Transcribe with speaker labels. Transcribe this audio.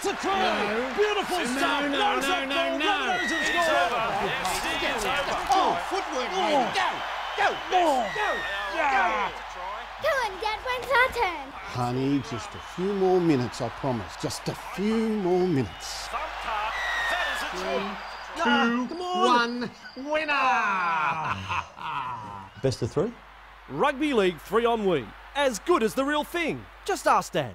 Speaker 1: It's a try. Beautiful
Speaker 2: No,
Speaker 1: stuff.
Speaker 2: no, no,
Speaker 1: no,
Speaker 2: no,
Speaker 1: no,
Speaker 2: no.
Speaker 1: Rabbitohs
Speaker 3: It's
Speaker 1: scored.
Speaker 3: over. Yes, it's over.
Speaker 4: Oh, footwork, Oh. Go, go,
Speaker 1: Oh.
Speaker 4: go,
Speaker 1: Yeah.
Speaker 5: Come on, Dad, when's our turn?
Speaker 6: Honey, just a few more minutes, I promise. Just a few more minutes.
Speaker 3: Thumped. That is a try.
Speaker 6: Two,
Speaker 4: come on.
Speaker 6: one, winner!
Speaker 7: Best of three?
Speaker 1: Rugby League 3 on Wii. As good as the real thing. Just ask Dad.